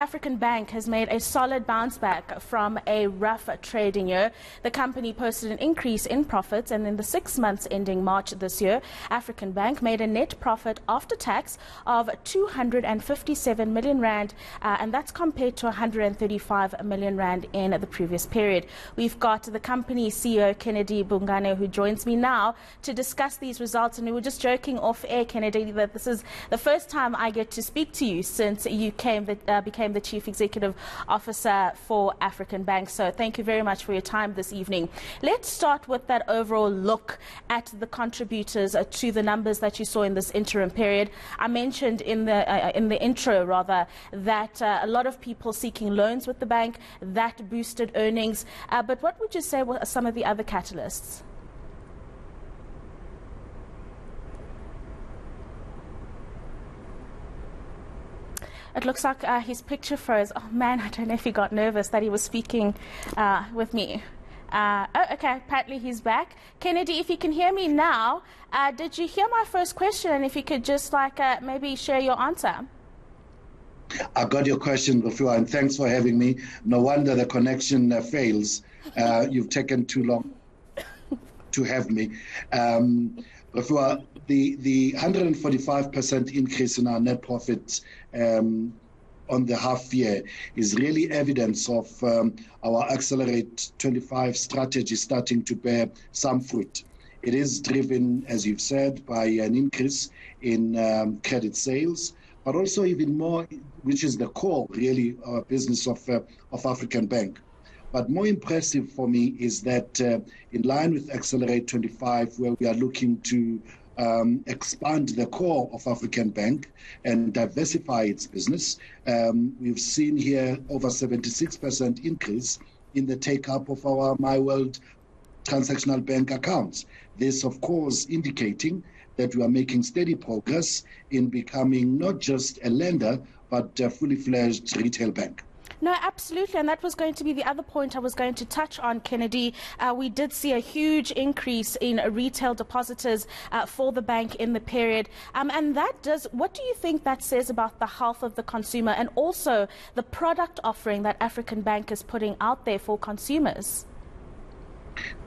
African Bank has made a solid bounce back from a rough trading year. The company posted an increase in profits, and in the six months ending March this year, African Bank made a net profit after tax of 257 million rand, uh, and that's compared to 135 million rand in the previous period. We've got the company CEO Kennedy Bungane who joins me now to discuss these results, and we were just joking off air, Kennedy, that this is the first time I get to speak to you since you came that uh, became the Chief Executive Officer for African Bank. So thank you very much for your time this evening. Let's start with that overall look at the contributors uh, to the numbers that you saw in this interim period. I mentioned in the uh, in the intro rather that uh, a lot of people seeking loans with the bank that boosted earnings. Uh, but what would you say were some of the other catalysts? It looks like uh, his picture froze. Oh man, I don't know if he got nervous that he was speaking uh, with me. Uh, oh, okay. Apparently he's back. Kennedy, if you can hear me now, uh, did you hear my first question? And if you could just like uh, maybe share your answer. I got your question before, and thanks for having me. No wonder the connection uh, fails. you've taken too long to have me. Um, before the the 145% increase in our net profit um, on the half year is really evidence of um, our Accelerate 25 strategy starting to bear some fruit. It is driven, as you've said, by an increase in um, credit sales, but also even more, which is the core, really, business of uh, of African Bank. But more impressive for me is that, uh, in line with Accelerate 25, where we are looking to um, expand the core of African Bank and diversify its business. Um, we've seen here over 76% increase in the take up of our MyWorld transactional bank accounts. This, of course, indicating that we are making steady progress in becoming not just a lender, but a fully fledged retail bank. No, absolutely. And that was going to be the other point I was going to touch on, Kennedy. Uh, we did see a huge increase in retail depositors uh, for the bank in the period. Um, and that does, what do you think that says about the health of the consumer and also the product offering that African Bank is putting out there for consumers?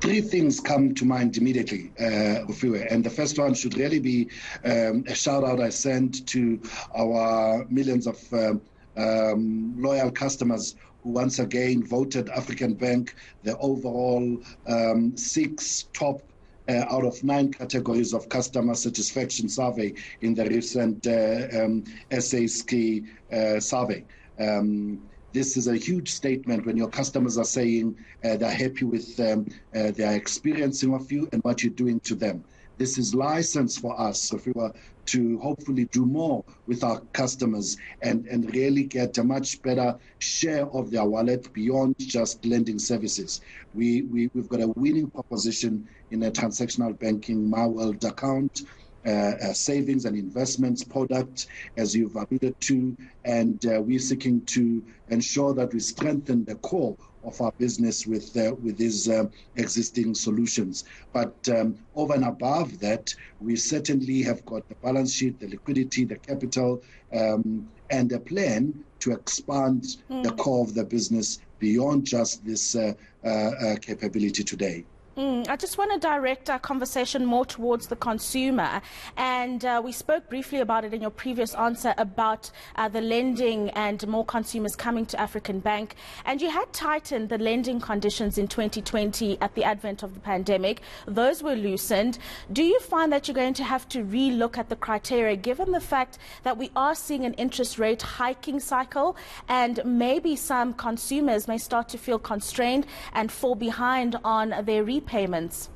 three things come to mind immediately, uh, And the first one should really be um, a shout out I send to our millions of um, um, loyal customers who once again voted African Bank the overall um, six top uh, out of nine categories of customer satisfaction survey in the recent uh, um, SASCI uh, survey. Um, this is a huge statement when your customers are saying uh, they're happy with um, uh, their experiencing of you and what you're doing to them. This is license for us if we were to hopefully do more with our customers and, and really get a much better share of their wallet beyond just lending services. We, we, we've got a winning proposition in a transactional banking MyWorld account. Uh, uh, savings and investments product, as you've alluded to, and uh, we're seeking to ensure that we strengthen the core of our business with uh, with these uh, existing solutions. But um, over and above that, we certainly have got the balance sheet, the liquidity, the capital, um, and a plan to expand mm. the core of the business beyond just this uh, uh, uh capability today. Mm, I just want to direct our conversation more towards the consumer. And uh, we spoke briefly about it in your previous answer about uh, the lending and more consumers coming to African Bank. And you had tightened the lending conditions in 2020 at the advent of the pandemic. Those were loosened. Do you find that you're going to have to relook at the criteria given the fact that we are seeing an interest rate hiking cycle and maybe some consumers may start to feel constrained and fall behind on their repayments? Payments?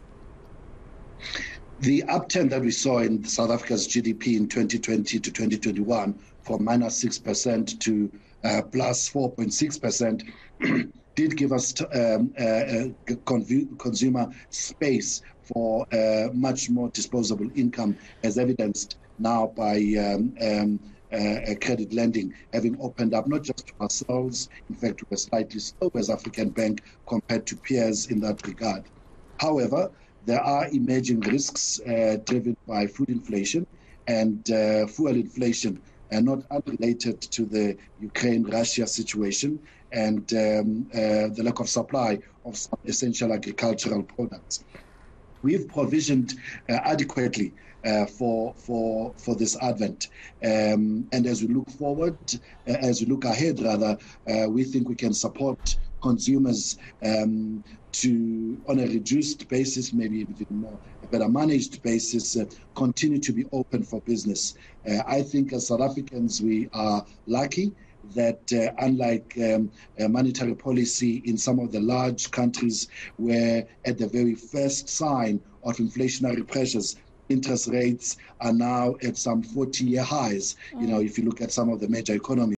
The upturn that we saw in South Africa's GDP in 2020 to 2021 from minus 6% to uh, plus 4.6% did give us um, uh, consumer space for uh, much more disposable income, as evidenced now by um, um, uh, credit lending having opened up not just to ourselves, in fact, we're slightly slow as African Bank compared to peers in that regard. However, there are emerging risks uh, driven by food inflation and uh, fuel inflation and not unrelated to the Ukraine-Russia situation and um, uh, the lack of supply of some essential agricultural products. We've provisioned uh, adequately uh, for for for this advent. Um, and as we look forward, uh, as we look ahead, rather, uh, we think we can support consumers um, to, on a reduced basis, maybe even more a better managed basis, uh, continue to be open for business. Uh, I think as South Africans, we are lucky that uh, unlike um, monetary policy in some of the large countries where at the very first sign of inflationary pressures interest rates are now at some 40 year highs. Mm. You know, if you look at some of the major economies.